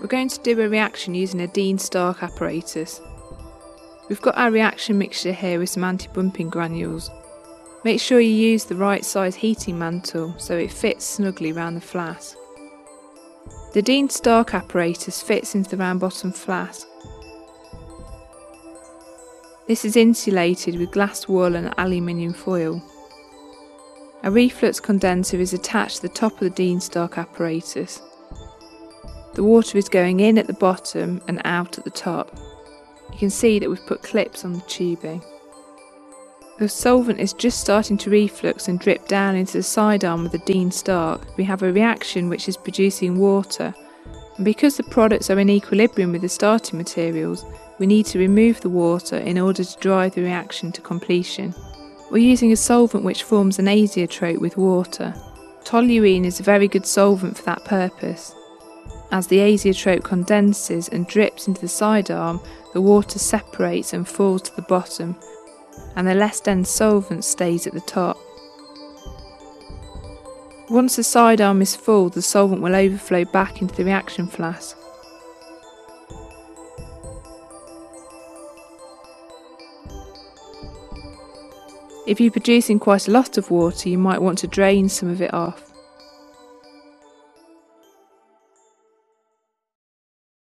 We're going to do a reaction using a Dean Stark apparatus. We've got our reaction mixture here with some anti-bumping granules. Make sure you use the right size heating mantle so it fits snugly around the flask. The Dean Stark apparatus fits into the round bottom flask. This is insulated with glass wool and aluminium foil. A reflux condenser is attached to the top of the Dean Stark apparatus. The water is going in at the bottom and out at the top. You can see that we've put clips on the tubing. The solvent is just starting to reflux and drip down into the side arm of the Dean Stark. We have a reaction which is producing water, and because the products are in equilibrium with the starting materials, we need to remove the water in order to drive the reaction to completion. We're using a solvent which forms an azeotrope with water. Toluene is a very good solvent for that purpose. As the azeotrope condenses and drips into the side arm, the water separates and falls to the bottom, and the less dense solvent stays at the top. Once the side arm is full, the solvent will overflow back into the reaction flask. If you're producing quite a lot of water, you might want to drain some of it off.